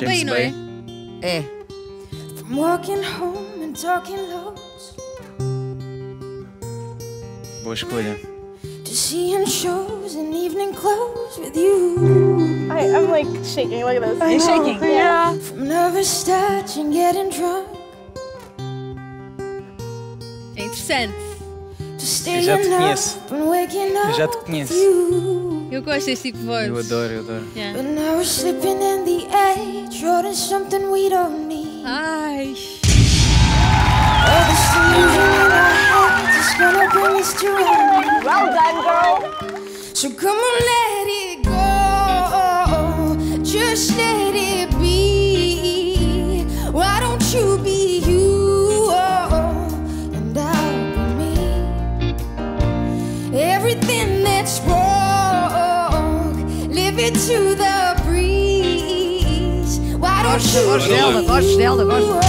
Jumpa James aí, não é? É. From walking home and talking lows Boa escolha. to seeing shows in evening clothes with you. I, I'm like shaking. Look at this. You're shaking. Yeah. From nervous touch and getting drunk É interessante. To staying já te up conheço. and waking Eu up já te with conheço. you. Eu gosto desse tipo de voz. Eu adoro, eu adoro. Yeah. But now we're slipping in the edge, ordering something we don't need. Ai. Oh, this illusion in our heads is gonna bring us to. Well done, girl. So come on, let was, was snel, was.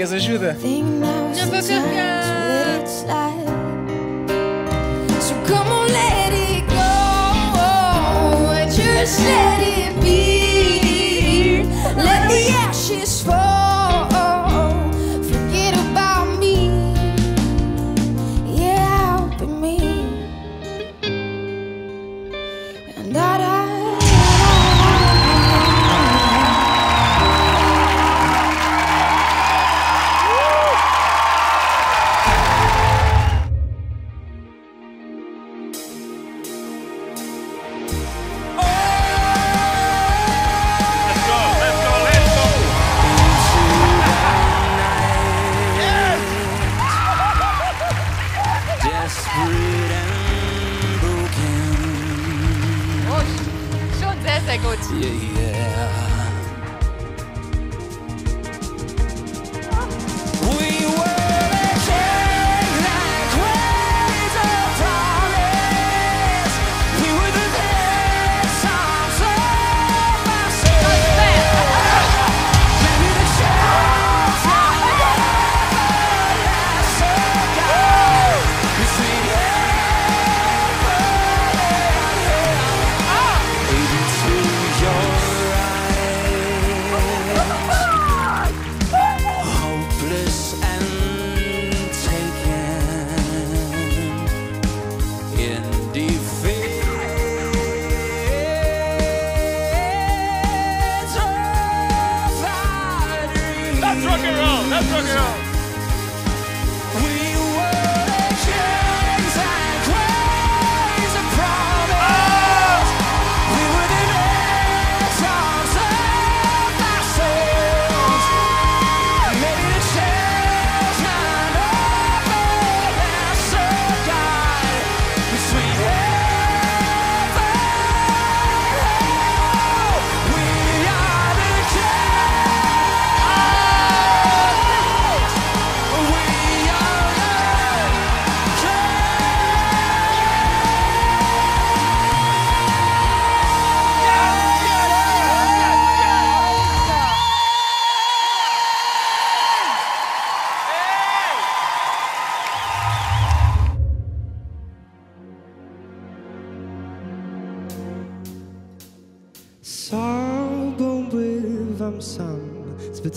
Queres ajuda? Think now's Não the vou time to carregar. let it slide. So come on, let it go. Just let it be. Let the ashes fall. E aí?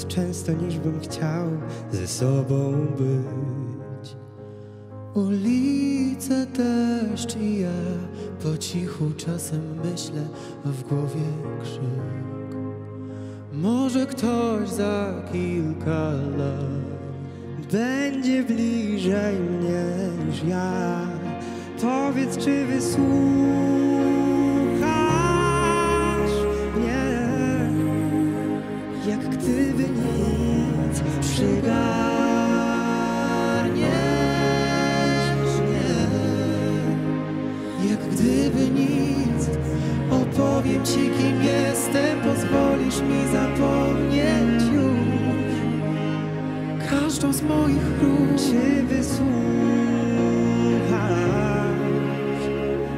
Często niż bym chciał Ze sobą być. Ulice, deszcz i ja Po cichu czasem myślę A w głowie krzyk. Może ktoś za kilka lat Będzie bliżej mnie niż ja. Powiedz, czy wysłuchasz czy wysłuchasz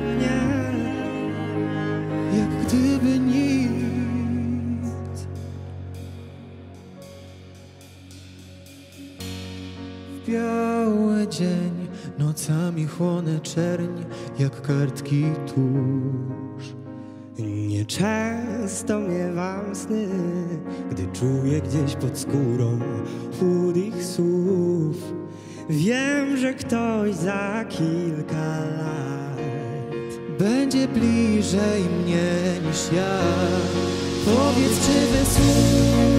mnie, jak gdyby nic. W biały dzień nocami chłonę czerń, jak kartki tuż. Nieczęsto miewam sny, gdy czuję gdzieś pod skórą chudych słów. Wiem, że ktoś za kilka lat będzie bliżej mnie niż ja. Powiedz, czy wysłuchasz?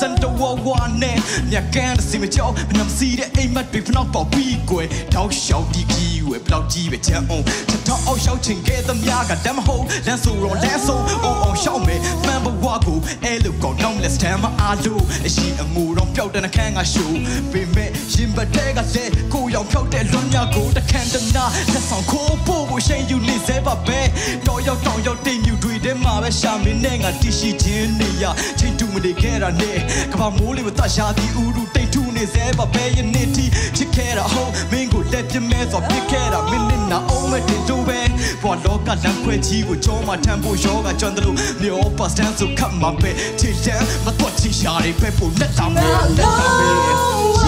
စန်တဝဝနဲ့မြက်ကန်းတစ်စီမကြောက်မနမစီတဲ့အိမ်မက်တွေဖနောက်ပေါက်ပြီးကွယ်တောက်လျှောက်ဒီကြီးဝဲဘလောက်ကြီးပဲချမ်းအောင်ချက်တော့အောက်လျှောက်ချင်ခဲ့သမျှကတမ်းမဟုတ်လမ်းဆိုတော့လမ်းဆုံးအောင်အောင်ရှောက်မယ်မှန်ဘဝကိုအဲလိုကောင်းတော့လက်စတမ်းမအားလို့အရှိအငူတော့ပျောက်တဲ့နှခမ်းကရှိုးပေမဲ့ရင်ပတ်တဲ့ကလည်းကိုရောင်ဖြောက်တဲ့လွန်မြကိုတခန့်တနာလက်ဆောင်ခိုးဖို့ကိုရှိန်ယူနေစေပါပဲတော်ရောက်တောင်ရောက်တိမ်မြူတွေထဲမှာပဲ ရှာမင်းနဲ့ငါတရှိချင်းနေရချိန်တူမနေခဲ့တာနဲ့ကဘာမိုးလေးမတရှာသည်ဥရုတိတ်ထူနေစေပါပဲယနေ့တီချစ်ခဲ့တာဟုတ်မင်းကိုလက်ပြမဲဆိုပြစ်ခဲ့တာမင်းနဲ့နာအောင်မဲ့တင်တူပဲဘောလောကလမ်းခွဲကြီးကိုကြောမှာထမ်းဖို့ရောကကျွမ်းတယ်လို့မျောပတ်စတန်းဆိုခတ်မှာပဲချစ်တယ်မတော့ချင်ရှာတွေပဲပို့လက်တောင်ပဲလက်တောင်ပဲ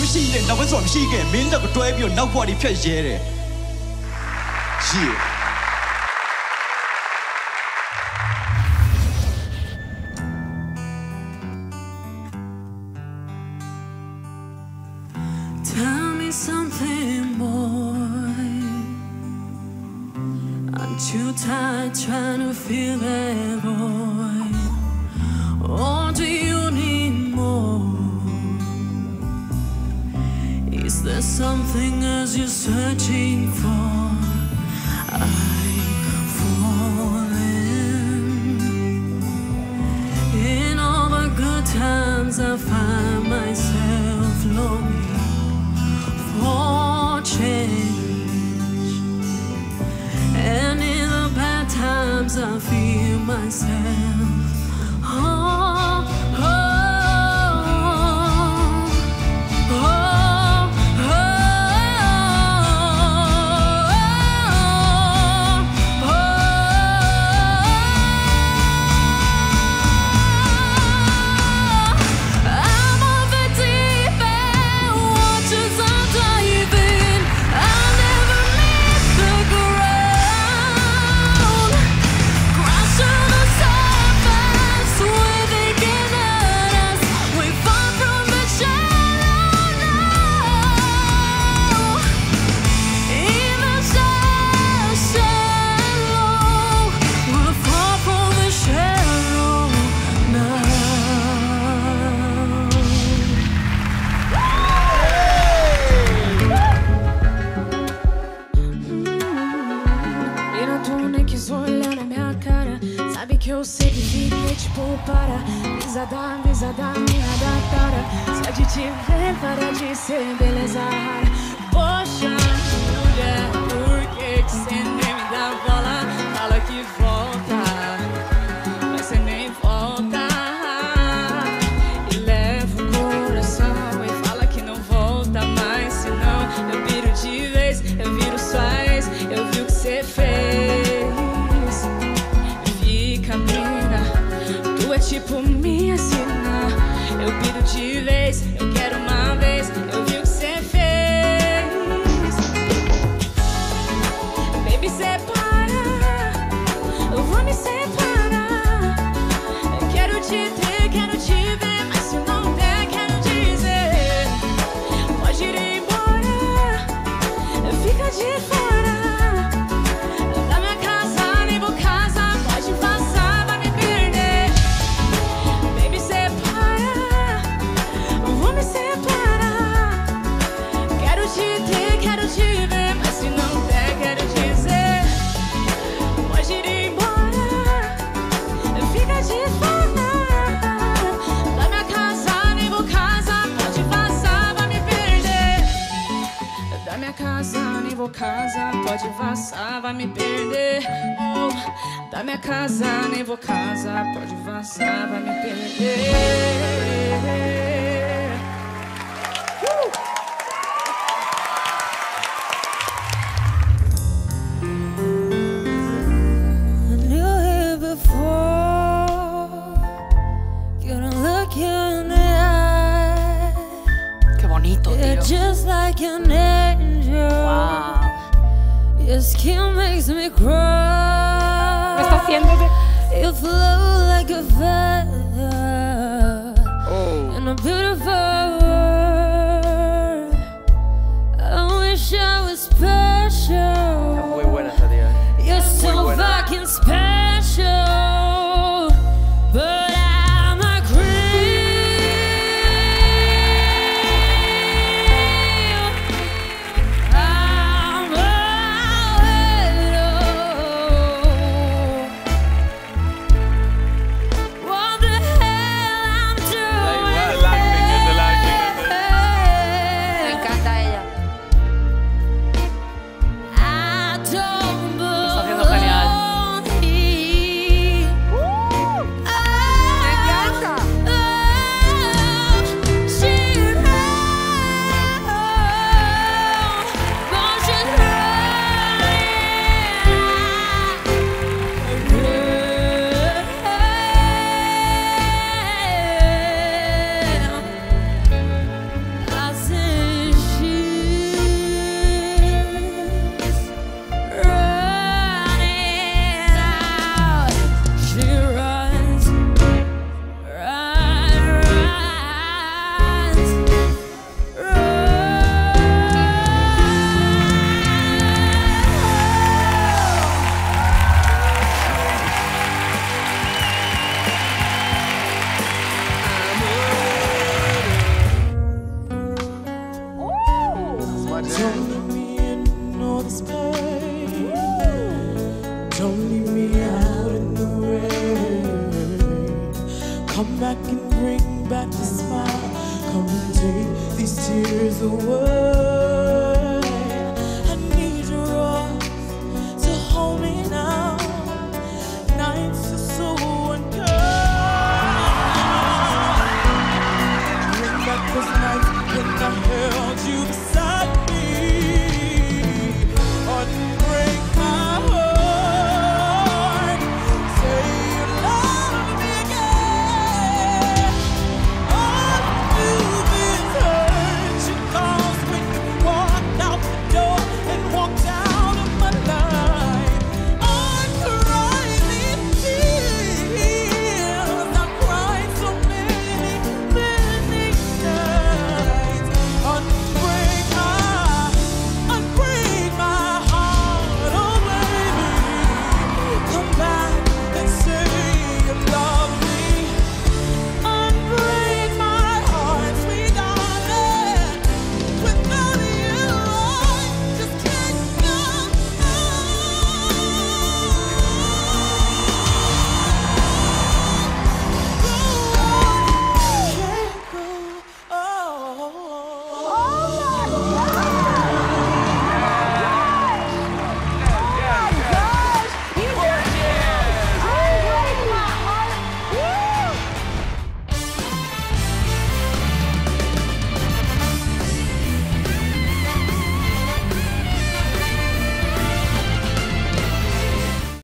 မရှိတဲ့နောက်ပဲဆိုတာမရှိခဲ့မင်းတော့တွဲပြီးတော့နောက်ဘွားတွေဖြတ်ရဲတယ်ရှိရ me something more. Aren't you tired trying to fill that void? Or do you need more? Is there something else you're searching for? I'm falling. In all the good times, I find myself longing for change. And in the bad times, I feel myself. Oh, casar. Pode vazar, vai me perder. Oh, da minha casa, nem vou casar. Pode vazar, vai me perder. Your skin makes me cry. Está haciendo de... You flow like a feather oh. in a beautiful. Don't leave me out in the rain. Come back and bring back the smile. Come and take these tears away.